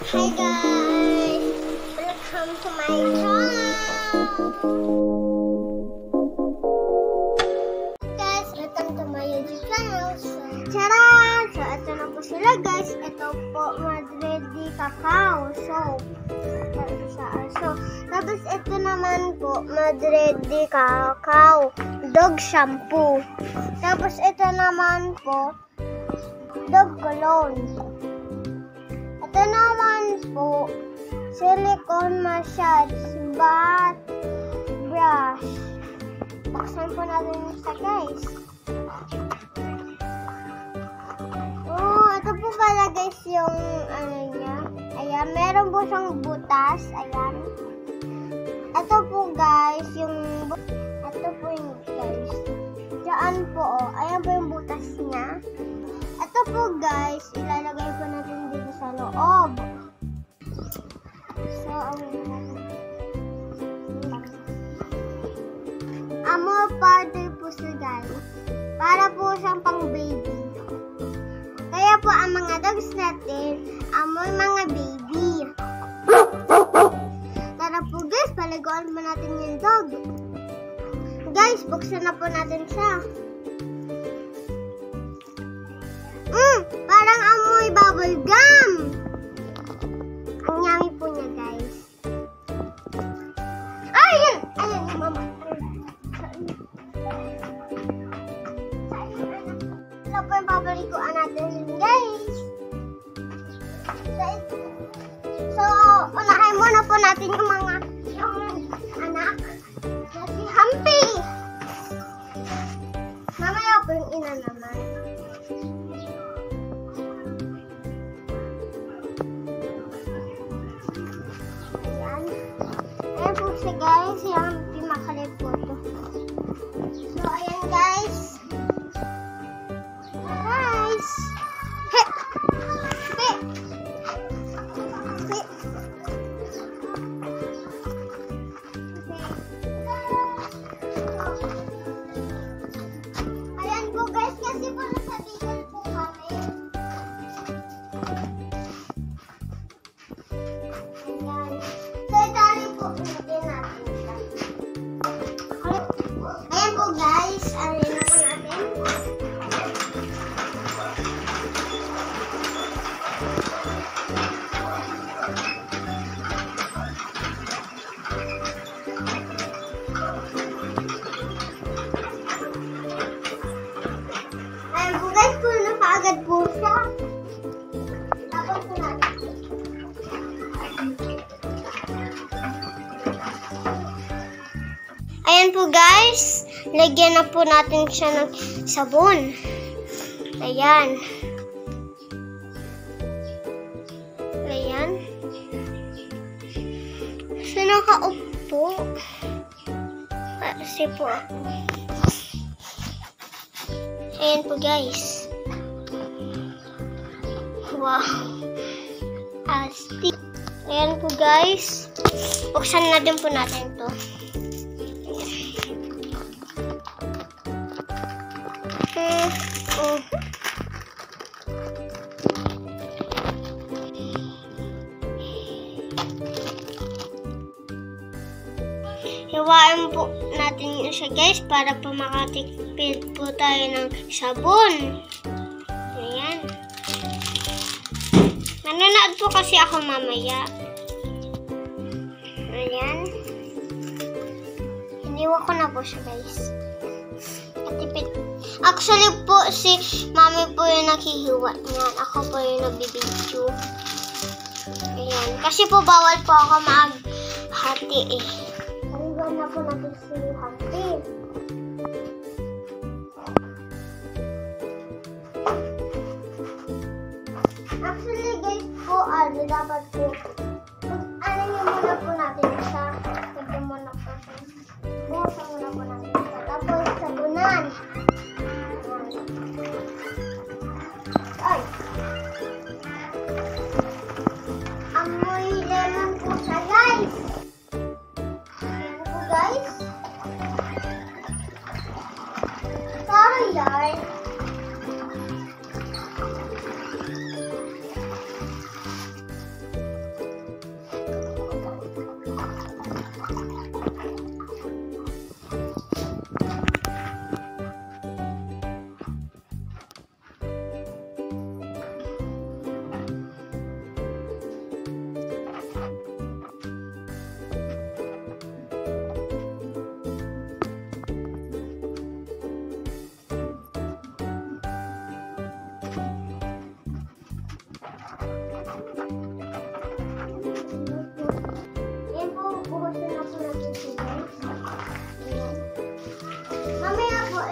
Hi guys! Welcome to my channel! Guys, welcome to my YouTube channel. So! So, ito na po sila guys. Ito po, Madrid di Cacao. So. So, tapos ito naman po, Madrid di Cacao. Dog shampoo. Tapos ito naman po, dog cologne. Massage bath brush. Buksan po natin siya guys. Oh, ito po pala guys yung ano niya. Ayan, meron po siyang butas. Ayan. Ito po guys, yung ito po yung guys. Diyan po, oh. Ayan po yung butas niya. Ito po guys, ilalagay po natin dito sa loob. So, Amor powder po siya guys. Para po siyang pang baby. Kaya po ang mga dogs natin, amoy mga baby. Tara po guys, paliguan mo natin yung dog. Guys, buksan na po natin siya. Mm, natin yung mga yung anak na si Humpy. Mamaya po yung ina naman. Ayan. Ayan po siya guys. Yung pinakalit na kaagad po natin. Ayan po guys, lagyan na po natin siya ng sabon. Ayan. Ayan. Saan nakaupo? Kasi po ako. Ayan po guys. Wow. Asti. Ayan po guys. Buksan na din po natin to. Okay. Oh. Hiwain po natin yun siya guys para po makatipid po tayo ng sabon. Nanonood po kasi ako mamaya. Ayan. Iniwan ko na po siya guys. Katipid. Actually po, si mami po yung naghihiwa niyan. Ako po yung nagbibidyo. Ayan. Kasi po bawal po ako maghati eh. Hanggang na po natin si po, ano dapat po, ano yung muna po natin siya. Ito muna po. Bukasan muna po natin siya. Tapos sabunan. Ay! Amoy lemon po siya guys. Ayan po guys. Sorry yarn.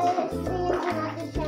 I'll see you.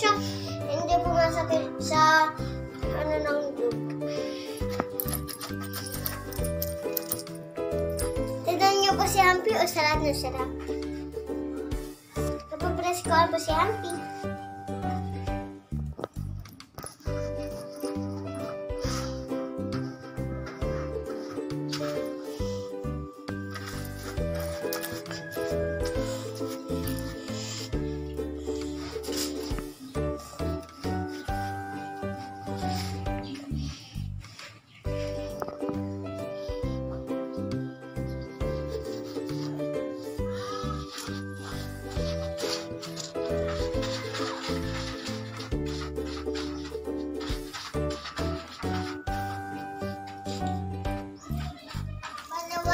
Siya hindi po masakit sa ano ng dug. Tignan niyo po si Humpy o sarap na sarap. Kapag brush ko po si Humpy.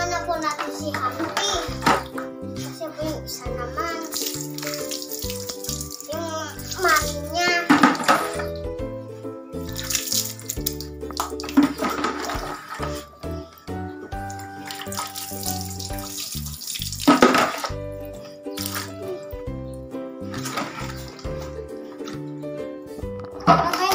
Panawan na po natin si Humpy. Kasi po yung isa naman. Yung mami niya. Okay